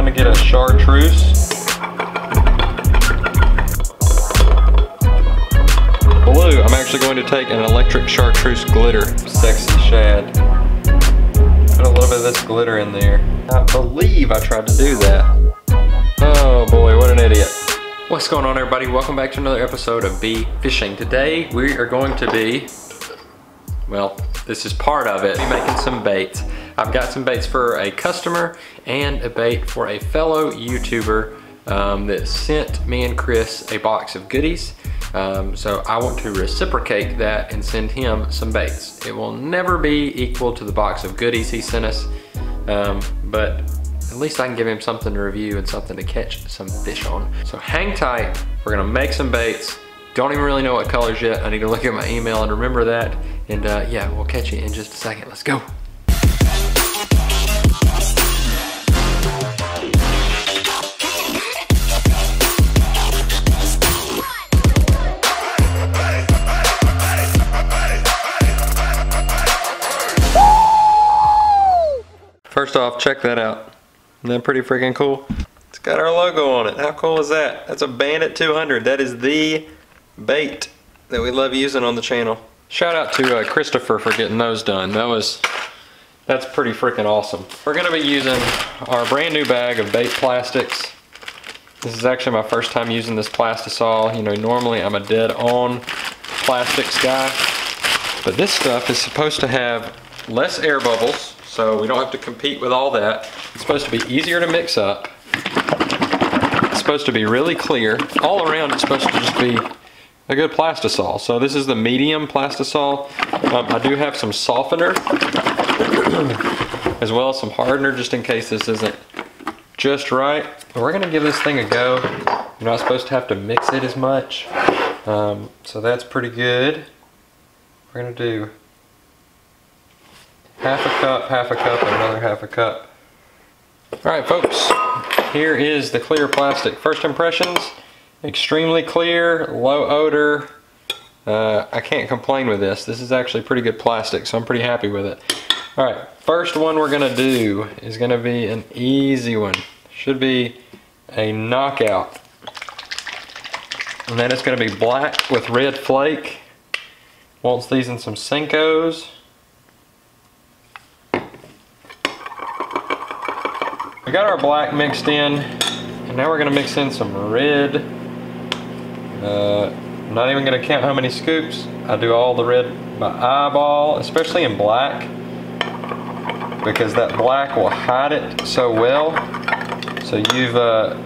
trying to get a chartreuse. Blue, I'm actually going to take an electric chartreuse glitter. Sexy shad. Put a little bit of this glitter in there. I believe I tried to do that. Oh boy, what an idiot. What's going on everybody? Welcome back to another episode of B Fishing. Today we are going to be, well, this is part of it, be making some baits. I've got some baits for a customer and a bait for a fellow YouTuber um, that sent me and Chris a box of goodies. Um, so I want to reciprocate that and send him some baits. It will never be equal to the box of goodies he sent us, um, but at least I can give him something to review and something to catch some fish on. So hang tight, we're gonna make some baits. Don't even really know what colors yet. I need to look at my email and remember that. And uh, yeah, we'll catch you in just a second. Let's go. Off, check that out. Isn't that pretty freaking cool? It's got our logo on it. How cool is that? That's a Bandit 200. That is the bait that we love using on the channel. Shout out to uh, Christopher for getting those done. That was, that's pretty freaking awesome. We're gonna be using our brand new bag of bait plastics. This is actually my first time using this plastisol. You know, normally I'm a dead on plastics guy, but this stuff is supposed to have less air bubbles, so we don't have to compete with all that. It's supposed to be easier to mix up. It's supposed to be really clear. All around it's supposed to just be a good plastisol. So this is the medium plastisol. Um, I do have some softener as well as some hardener just in case this isn't just right. We're gonna give this thing a go. You're not supposed to have to mix it as much. Um, so that's pretty good. We're gonna do half a cup, half a cup, and another half a cup. All right, folks, here is the clear plastic. First impressions, extremely clear, low odor. Uh, I can't complain with this. This is actually pretty good plastic, so I'm pretty happy with it. All right, first one we're gonna do is gonna be an easy one. Should be a knockout. And then it's gonna be black with red flake. Wants these in some Senkos. We got our black mixed in, and now we're gonna mix in some red. Uh, I'm not even gonna count how many scoops. I do all the red by eyeball, especially in black, because that black will hide it so well. So you've uh,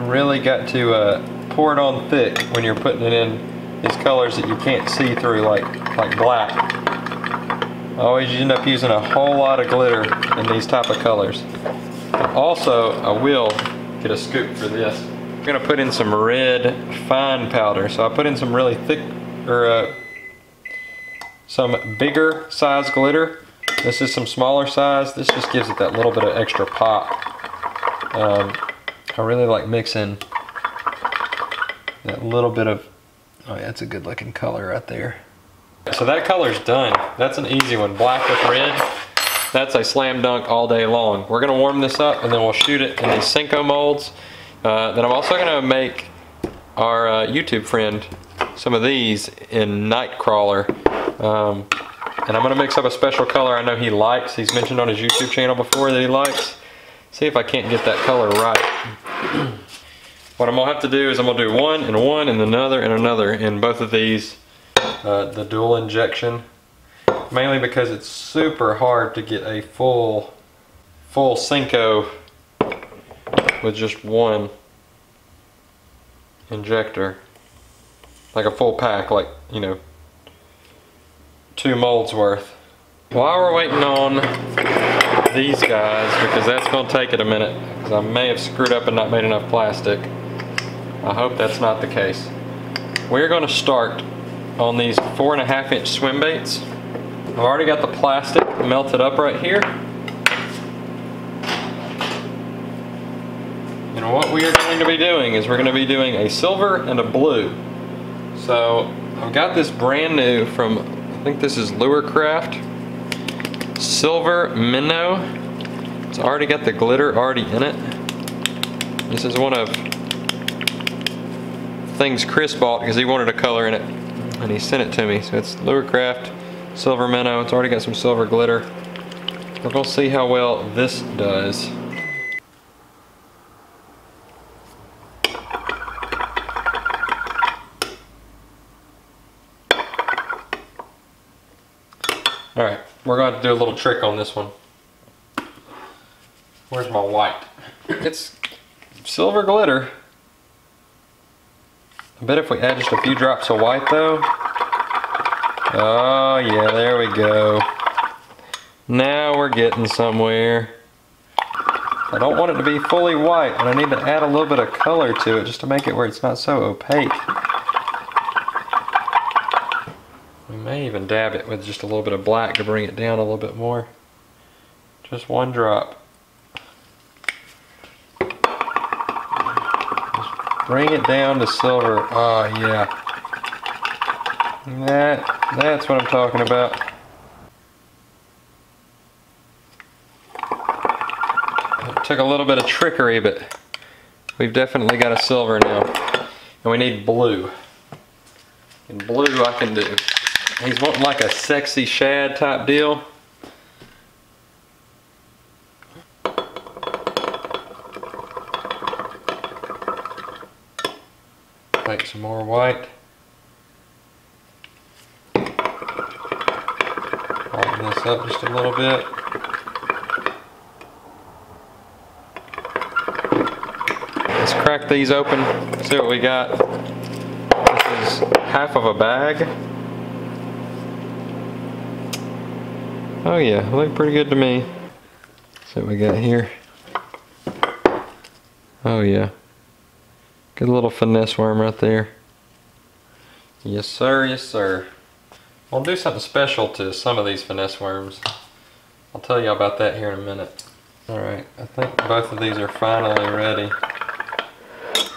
really got to uh, pour it on thick when you're putting it in these colors that you can't see through like, like black. Always end up using a whole lot of glitter in these type of colors. Also, I will get a scoop for this. I'm gonna put in some red fine powder. So I put in some really thick, or uh, some bigger size glitter. This is some smaller size. This just gives it that little bit of extra pop. Um, I really like mixing that little bit of, oh yeah, that's a good looking color right there. So that color's done. That's an easy one. Black with red. That's a slam dunk all day long. We're gonna warm this up and then we'll shoot it in these Senko molds. Uh, then I'm also gonna make our uh, YouTube friend some of these in Nightcrawler. Um, and I'm gonna mix up a special color I know he likes. He's mentioned on his YouTube channel before that he likes. See if I can't get that color right. what I'm gonna have to do is I'm gonna do one and one and another and another in both of these uh, the dual injection mainly because it's super hard to get a full full Senko with just one injector. Like a full pack like you know two molds worth. While we're waiting on these guys because that's going to take it a minute because I may have screwed up and not made enough plastic I hope that's not the case. We're going to start on these four and a half inch swim baits. I've already got the plastic melted up right here. And what we are going to be doing is we're going to be doing a silver and a blue. So I've got this brand new from, I think this is Lurecraft, silver minnow It's already got the glitter already in it. This is one of things Chris bought because he wanted a color in it and he sent it to me. So it's Lurecraft Silver Minnow. It's already got some silver glitter. We're gonna see how well this does. Alright, we're going to do a little trick on this one. Where's my white? It's silver glitter. I bet if we add just a few drops of white though. Oh yeah, there we go. Now we're getting somewhere. I don't want it to be fully white, but I need to add a little bit of color to it just to make it where it's not so opaque. We may even dab it with just a little bit of black to bring it down a little bit more. Just one drop. Bring it down to silver. Oh yeah. That, that's what I'm talking about. It took a little bit of trickery, but we've definitely got a silver now. And we need blue. And blue I can do. He's wanting like a sexy shad type deal. Make some more white. Lighten this up just a bit. Let's crack these open, see what we got. This is half of a bag. Oh yeah, look pretty good to me. See what we got here. Oh yeah. Good little finesse worm right there. Yes sir, yes sir. We'll do something special to some of these finesse worms. I'll tell you about that here in a minute. Alright, I think both of these are finally ready.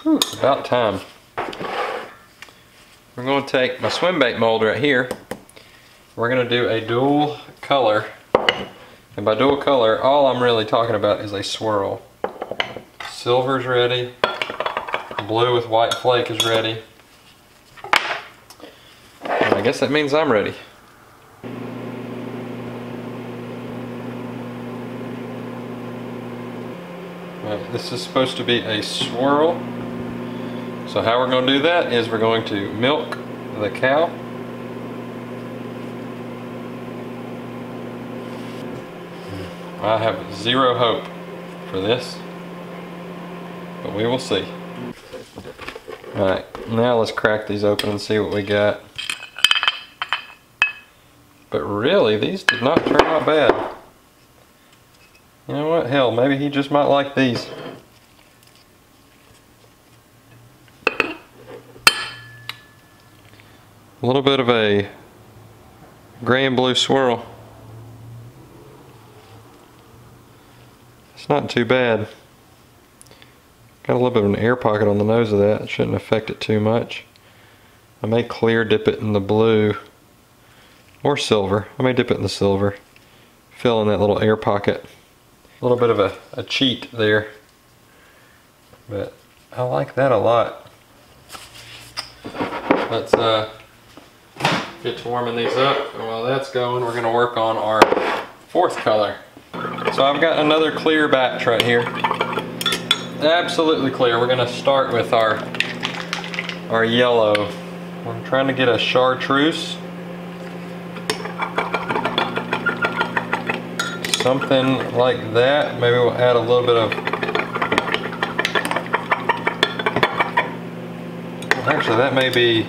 Whew, about time. We're going to take my swim bait mold right here. We're going to do a dual color. And by dual color, all I'm really talking about is a swirl. Silver's ready blue with white flake is ready. And I guess that means I'm ready. Right, this is supposed to be a swirl. So how we're going to do that is we're going to milk the cow. I have zero hope for this, but we will see. Alright, now let's crack these open and see what we got. But really, these did not turn out bad. You know what, hell, maybe he just might like these. A little bit of a gray and blue swirl. It's not too bad. Got a little bit of an air pocket on the nose of that. It shouldn't affect it too much. I may clear dip it in the blue or silver. I may dip it in the silver. Fill in that little air pocket. A little bit of a, a cheat there. But I like that a lot. Let's uh, get to warming these up. And while that's going, we're going to work on our fourth color. So I've got another clear batch right here absolutely clear. We're gonna start with our our yellow. I'm trying to get a chartreuse. Something like that. Maybe we'll add a little bit of Actually, that may be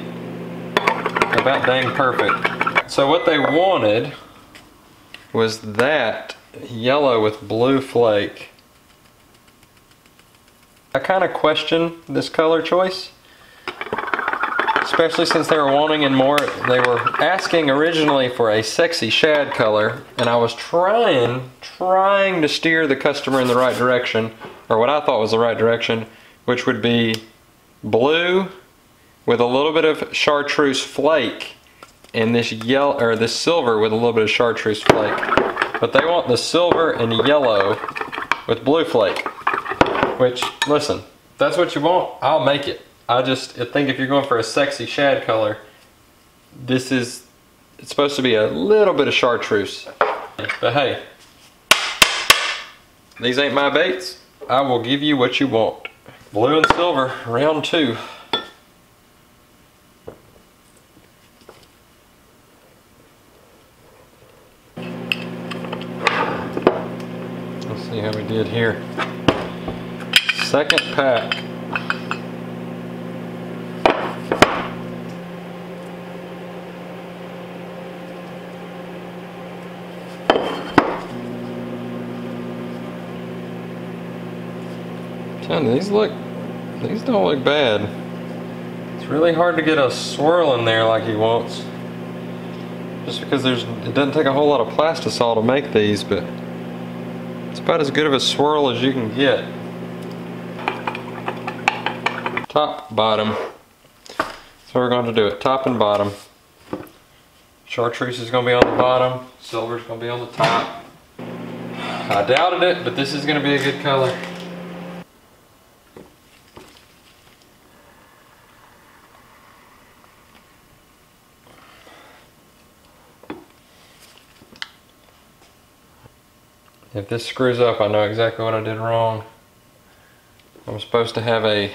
about dang perfect. So what they wanted was that yellow with blue flake. I kind of question this color choice especially since they were wanting in more they were asking originally for a sexy shad color and I was trying trying to steer the customer in the right direction or what I thought was the right direction which would be blue with a little bit of chartreuse flake and this yellow or this silver with a little bit of chartreuse flake but they want the silver and yellow with blue flake. Which, listen, that's what you want, I'll make it. I just think if you're going for a sexy shad color, this is, it's supposed to be a little bit of chartreuse. But hey, these ain't my baits. I will give you what you want. Blue and silver, round two. Let's see how we did here. Second pack. These look, these don't look bad. It's really hard to get a swirl in there like he wants. Just because there's, it doesn't take a whole lot of plastisol to make these, but it's about as good of a swirl as you can get. Top, bottom. So we're going to do it, top and bottom. Chartreuse is going to be on the bottom, silver is going to be on the top. I doubted it, but this is going to be a good color. If this screws up, I know exactly what I did wrong. I'm supposed to have a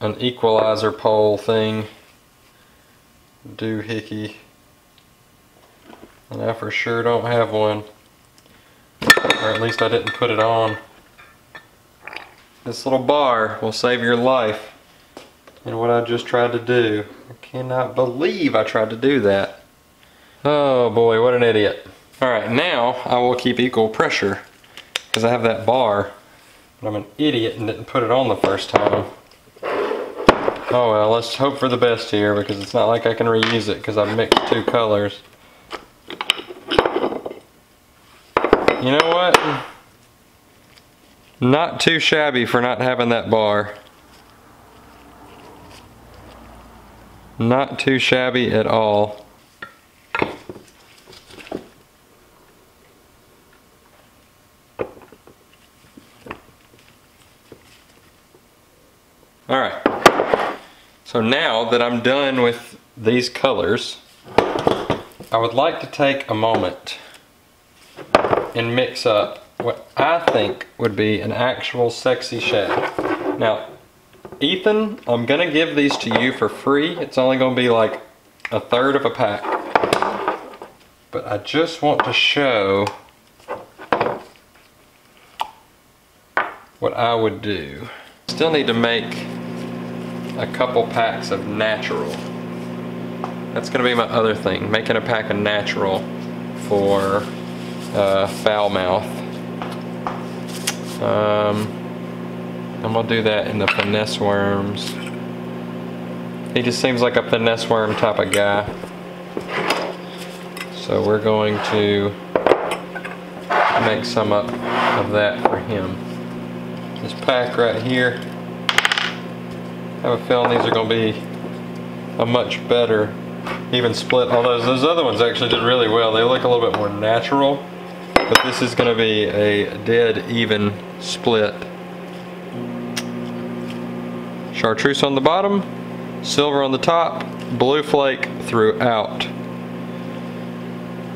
an equalizer pole thing. Doohickey. And I for sure don't have one. Or at least I didn't put it on. This little bar will save your life. And what I just tried to do. I cannot believe I tried to do that Oh boy, what an idiot. Alright, now I will keep equal pressure because I have that bar. But I'm an idiot and didn't put it on the first time. Oh well, let's hope for the best here because it's not like I can reuse it because I mixed two colors. You know what? Not too shabby for not having that bar. Not too shabby at all. Alright, so now that I'm done with these colors, I would like to take a moment and mix up what I think would be an actual sexy shad. Now, Ethan, I'm gonna give these to you for free. It's only gonna be like a third of a pack. But I just want to show what I would do. Still need to make a couple packs of natural. That's gonna be my other thing, making a pack of natural for uh, foul mouth. Um, I'm gonna do that in the finesse worms. He just seems like a finesse worm type of guy. So we're going to make some up of that for him. This pack right here have a feeling these are going to be a much better even split. Although those other ones actually did really well. They look a little bit more natural. But this is going to be a dead even split. Chartreuse on the bottom, silver on the top, blue flake throughout.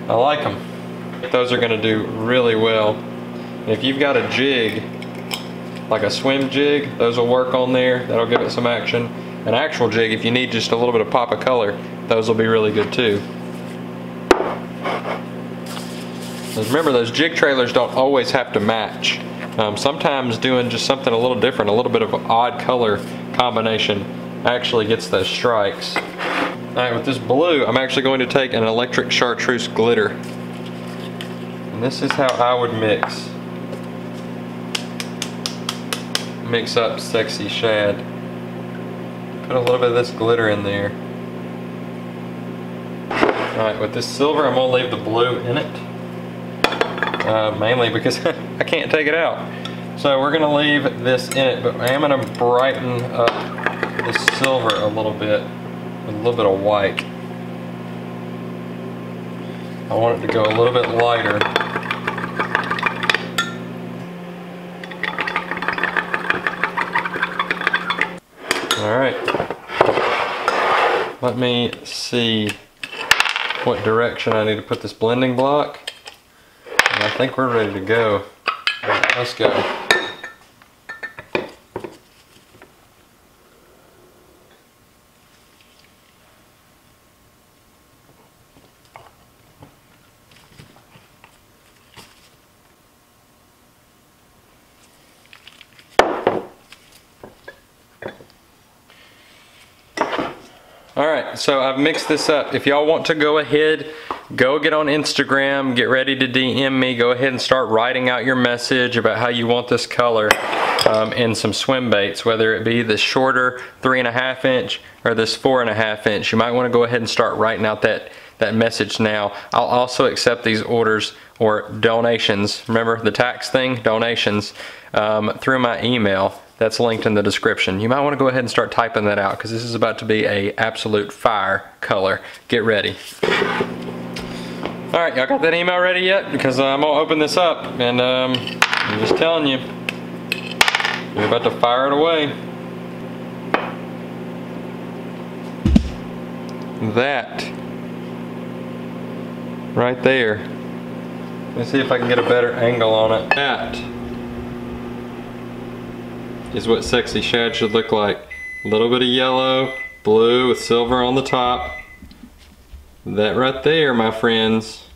I like them. Those are going to do really well. If you've got a jig like a swim jig, those will work on there. That'll give it some action. An actual jig, if you need just a little bit of pop of color, those will be really good too. remember, those jig trailers don't always have to match. Um, sometimes doing just something a little different, a little bit of odd color combination actually gets those strikes. All right, with this blue, I'm actually going to take an electric chartreuse glitter. And this is how I would mix mix up sexy shad. Put a little bit of this glitter in there. Alright, with this silver I'm going to leave the blue in it. Uh, mainly because I can't take it out. So we're going to leave this in it, but I am going to brighten up the silver a little bit a little bit of white. I want it to go a little bit lighter. All right. Let me see what direction I need to put this blending block. And I think we're ready to go. Right, let's go. So I've mixed this up. If y'all want to go ahead, go get on Instagram, get ready to DM me, go ahead and start writing out your message about how you want this color um, in some swim baits, whether it be the shorter three and a half inch or this four and a half inch. You might wanna go ahead and start writing out that, that message now. I'll also accept these orders or donations. Remember the tax thing, donations, um, through my email. That's linked in the description. You might want to go ahead and start typing that out because this is about to be a absolute fire color. Get ready. All right, y'all got that email ready yet? Because uh, I'm gonna open this up and um, I'm just telling you, you're about to fire it away. That right there. Let's see if I can get a better angle on it. That is what sexy shad should look like. A little bit of yellow, blue with silver on the top. That right there, my friends,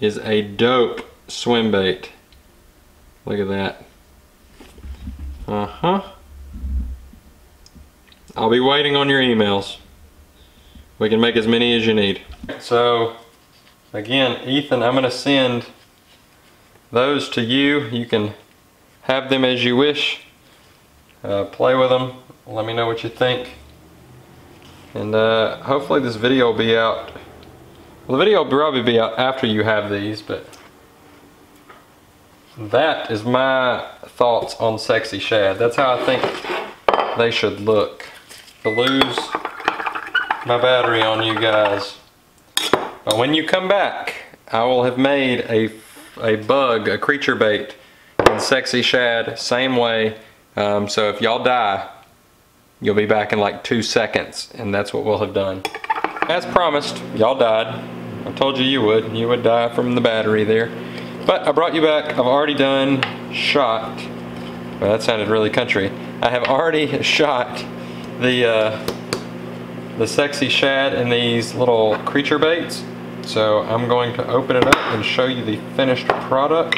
is a dope swim bait. Look at that. Uh-huh. I'll be waiting on your emails. We can make as many as you need. So, again, Ethan, I'm gonna send those to you. You can have them as you wish. Uh, play with them. Let me know what you think. And uh, hopefully this video will be out. Well, the video will probably be out after you have these, but that is my thoughts on Sexy Shad. That's how I think they should look. To lose my battery on you guys. But when you come back, I will have made a, a bug, a creature bait, in Sexy Shad, same way. Um, so if y'all die, you'll be back in like two seconds, and that's what we'll have done. As promised, y'all died. I told you you would. You would die from the battery there. But I brought you back. I've already done shot. Well, that sounded really country. I have already shot the uh, the sexy shad in these little creature baits. So I'm going to open it up and show you the finished product,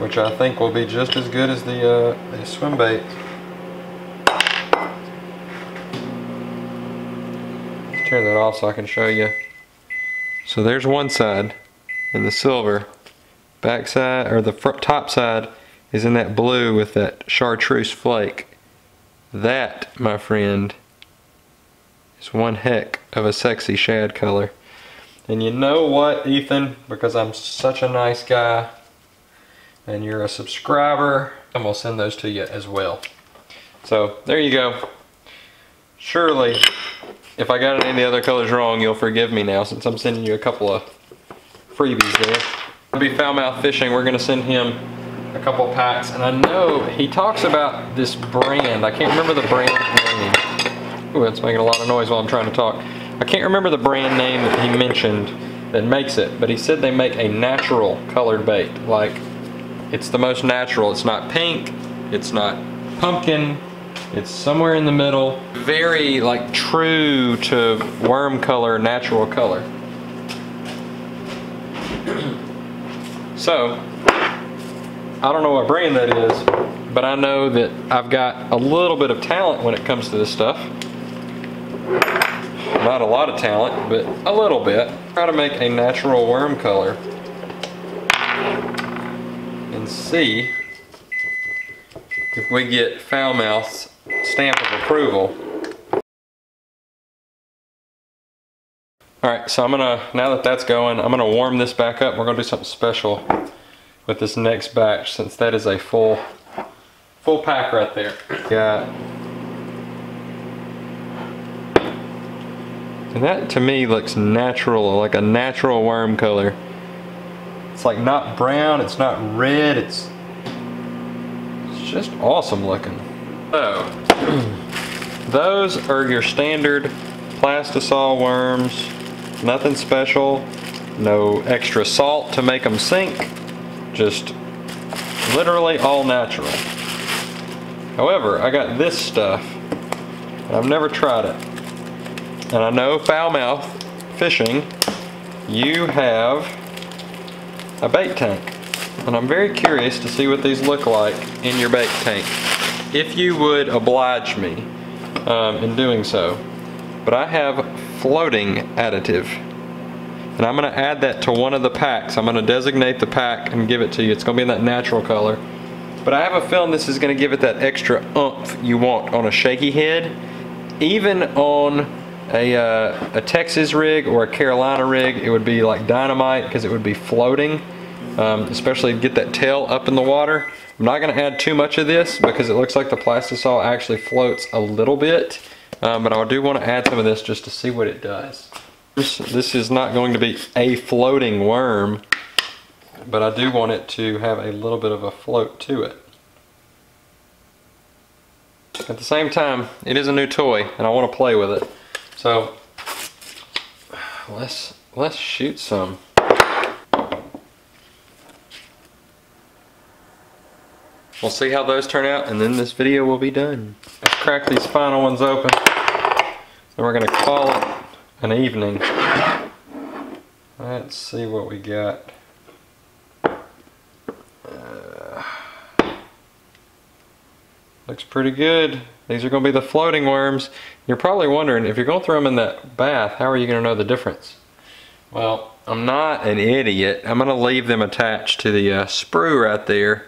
which I think will be just as good as the, uh, the swim bait. Let's turn that off so I can show you. So there's one side in the silver. Back side, or the front, top side is in that blue with that chartreuse flake. That, my friend, is one heck of a sexy shad color. And you know what, Ethan? Because I'm such a nice guy and you're a subscriber, I'm going to send those to you as well. So, there you go. Surely, if I got any of the other colors wrong, you'll forgive me now since I'm sending you a couple of freebies there. I'll be foul-mouth fishing. We're going to send him a couple packs. And I know he talks about this brand. I can't remember the brand name. Ooh, it's making a lot of noise while I'm trying to talk. I can't remember the brand name that he mentioned that makes it, but he said they make a natural colored bait. Like, it's the most natural. It's not pink, it's not pumpkin, it's somewhere in the middle. Very, like, true to worm color, natural color. so, I don't know what brand that is, but I know that I've got a little bit of talent when it comes to this stuff. Not a lot of talent, but a little bit. Try to make a natural worm color and see if we get foul-mouth's stamp of approval. Alright, so I'm gonna, now that that's going, I'm gonna warm this back up. We're gonna do something special with this next batch since that is a full, full pack right there. Got And that to me looks natural, like a natural worm color. It's like not brown, it's not red, it's, it's just awesome looking. So, those are your standard plastisol worms. Nothing special, no extra salt to make them sink, just literally all natural. However, I got this stuff, I've never tried it. And I know foul mouth fishing, you have a bait tank. And I'm very curious to see what these look like in your bait tank. If you would oblige me um, in doing so. But I have floating additive. And I'm gonna add that to one of the packs. I'm gonna designate the pack and give it to you. It's gonna be in that natural color. But I have a feeling this is gonna give it that extra oomph you want on a shaky head. Even on a, uh, a Texas rig or a Carolina rig, it would be like dynamite because it would be floating, um, especially get that tail up in the water. I'm not gonna add too much of this because it looks like the plastisol actually floats a little bit, um, but I do wanna add some of this just to see what it does. This, this is not going to be a floating worm, but I do want it to have a little bit of a float to it. At the same time, it is a new toy and I want to play with it. So let's let's shoot some. We'll see how those turn out and then this video will be done. Let's crack these final ones open. And we're gonna call it an evening. Let's see what we got. Uh, looks pretty good. These are going to be the floating worms. You're probably wondering, if you're going to throw them in that bath, how are you going to know the difference? Well, I'm not an idiot. I'm going to leave them attached to the uh, sprue right there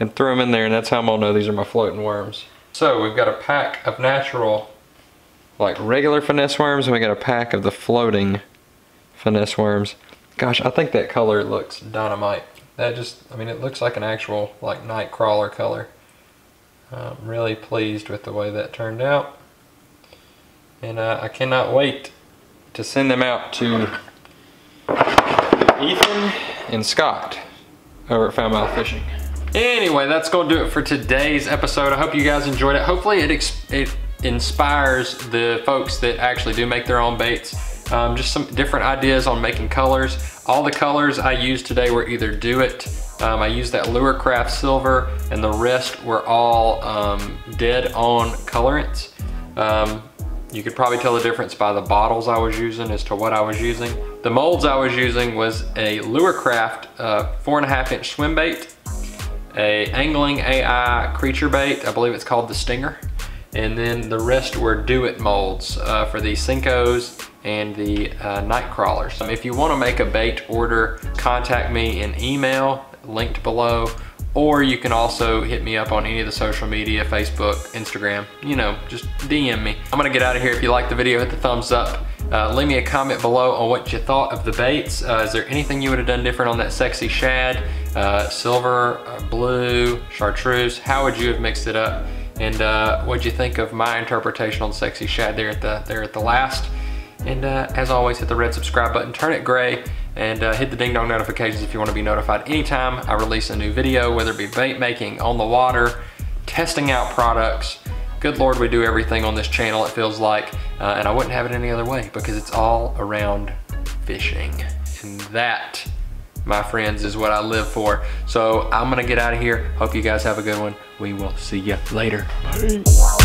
and throw them in there, and that's how I'm going to know these are my floating worms. So we've got a pack of natural, like regular finesse worms, and we got a pack of the floating finesse worms. Gosh, I think that color looks dynamite. That just, I mean, it looks like an actual, like, night crawler color. I'm really pleased with the way that turned out. And uh, I cannot wait to send them out to Ethan and Scott over at Foul Mouth Fishing. Anyway, that's going to do it for today's episode. I hope you guys enjoyed it. Hopefully it, it inspires the folks that actually do make their own baits. Um, just some different ideas on making colors. All the colors I used today were either Do It, um, I used that Lurecraft Silver, and the rest were all um, dead on colorants. Um, you could probably tell the difference by the bottles I was using as to what I was using. The molds I was using was a Lurecraft uh, four and a half inch swim bait, a Angling AI creature bait, I believe it's called the Stinger, and then the rest were Do It molds uh, for the Senkos and the uh, night crawlers. Um, if you wanna make a bait order, contact me in email linked below, or you can also hit me up on any of the social media, Facebook, Instagram, you know, just DM me. I'm gonna get out of here. If you like the video, hit the thumbs up. Uh, leave me a comment below on what you thought of the baits. Uh, is there anything you would have done different on that sexy shad? Uh, silver, uh, blue, chartreuse, how would you have mixed it up? And uh, what'd you think of my interpretation on sexy shad there at the, there at the last? And uh, as always, hit the red subscribe button, turn it gray, and uh, hit the ding dong notifications if you want to be notified anytime I release a new video, whether it be bait making, on the water, testing out products. Good Lord, we do everything on this channel, it feels like, uh, and I wouldn't have it any other way because it's all around fishing. And that, my friends, is what I live for. So I'm gonna get out of here. Hope you guys have a good one. We will see you later. Bye.